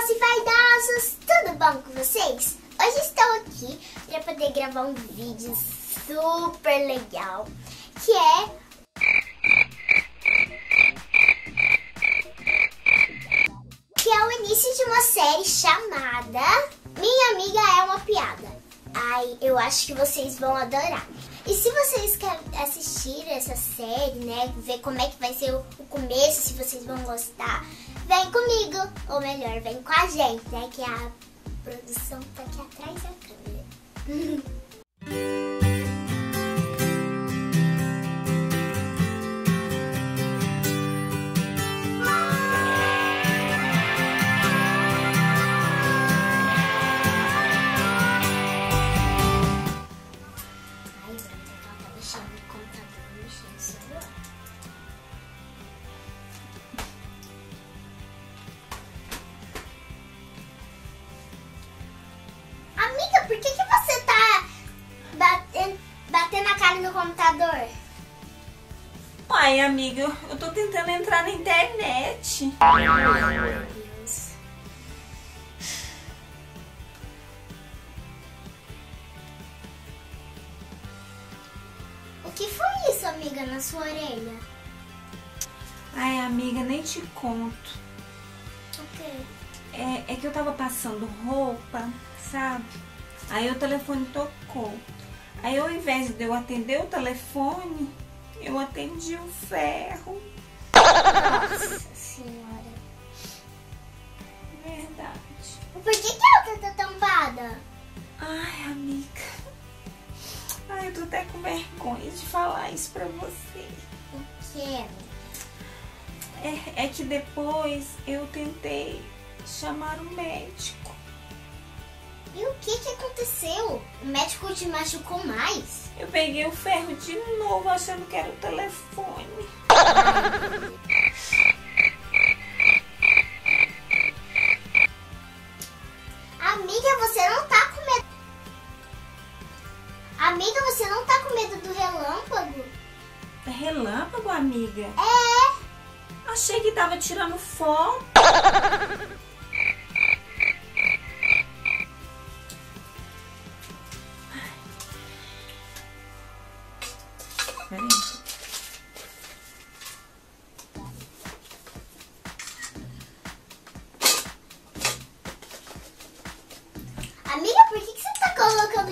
vaidosos e vaidosos! Tudo bom com vocês? Hoje estou aqui para poder gravar um vídeo super legal que é que é o início de uma série chamada Minha Amiga é uma Piada. Ai, eu acho que vocês vão adorar. E se vocês querem assistir essa série, né, ver como é que vai ser o começo, se vocês vão gostar, vem comigo, ou melhor, vem com a gente, né, que a produção tá aqui atrás da câmera. cara no computador? Ai, amiga, eu tô tentando entrar na internet. Meu Deus. O que foi isso, amiga, na sua orelha? Ai, amiga, nem te conto. O quê? É, é que eu tava passando roupa, sabe? Aí o telefone tocou. Aí ao invés de eu atender o telefone, eu atendi o ferro. Nossa senhora. Verdade. Por que, que ela tá tampada? Ai, amiga. Ai, eu tô até com vergonha de falar isso pra você. O quê? É, é que depois eu tentei chamar o médico. E o que que aconteceu? O médico te machucou mais? Eu peguei o ferro de novo achando que era o telefone. Amiga, você não tá com medo. Amiga, você não tá com medo do relâmpago? Relâmpago, amiga? É. Achei que tava tirando foto.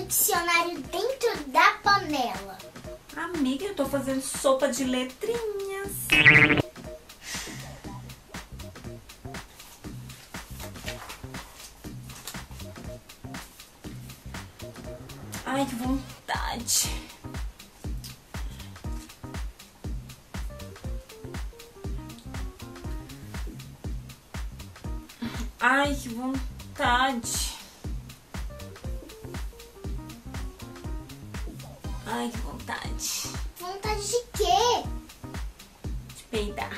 Dicionário dentro da panela? Amiga, eu tô fazendo sopa de letrinhas. Ai, que vontade. Ai, que vontade. Ai, que vontade Vontade de quê? de peidar.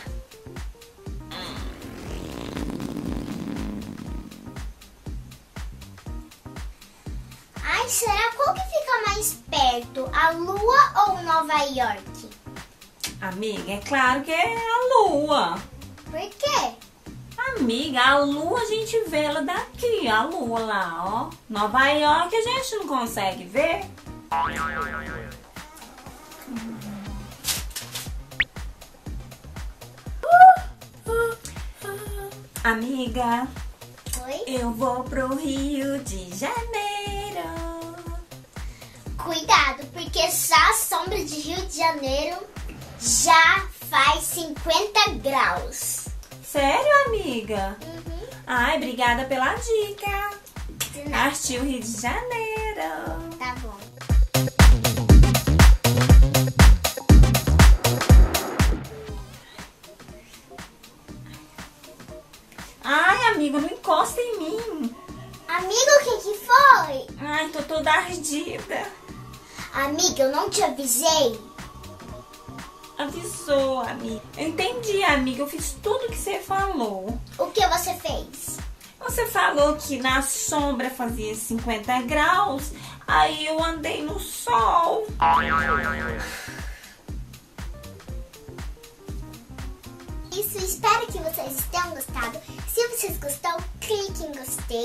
Ai, será qual que fica mais perto? A Lua ou Nova York? Amiga, é claro que é a lua. Por quê? Amiga, a lua a gente vê ela daqui, a lua lá, ó. Nova York a gente não consegue ver. Amiga, Oi? eu vou pro Rio de Janeiro. Cuidado, porque só a sombra de Rio de Janeiro já faz 50 graus. Sério, amiga? Uhum. Ai, obrigada pela dica. Nada. Partiu Rio de Janeiro. Tá toda ardida. Amiga, eu não te avisei. Avisou, amiga. Eu entendi, amiga. Eu fiz tudo que você falou. O que você fez? Você falou que na sombra fazia 50 graus, aí eu andei no sol. Isso, espero que vocês tenham gostado.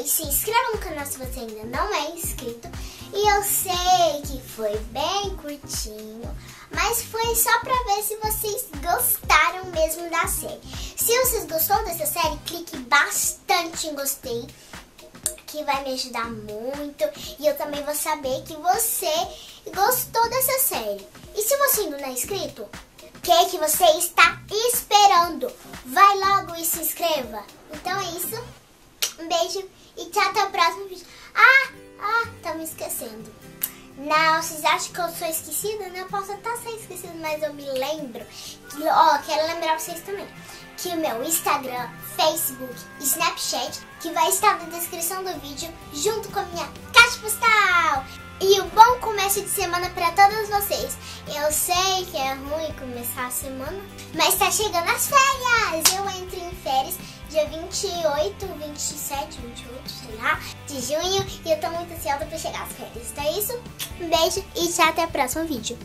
Se inscreva no canal se você ainda não é inscrito. E eu sei que foi bem curtinho, mas foi só pra ver se vocês gostaram mesmo da série. Se vocês gostaram dessa série, clique bastante em gostei, que vai me ajudar muito. E eu também vou saber que você gostou dessa série. E se você ainda não é inscrito, o que, que você está esperando? Vai logo e se inscreva. Então é isso. Um beijo e tchau, até o próximo vídeo. Ah, ah, tá me esquecendo. Não, vocês acham que eu sou esquecida? Não, eu posso até ser esquecida, mas eu me lembro. Que, ó, quero lembrar vocês também. Que o meu Instagram, Facebook e Snapchat, que vai estar na descrição do vídeo, junto com a minha caixa postal. E o bom começo de semana para todos vocês. Eu sei que é ruim começar a semana, mas tá chegando as férias. Eu entro em férias dia 28, 27, 28, sei lá, de junho. E eu tô muito ansiosa pra chegar às férias. Então é isso, um beijo e tchau, até o próximo vídeo.